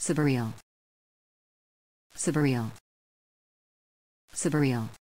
Subreal. Subreal. Subreal.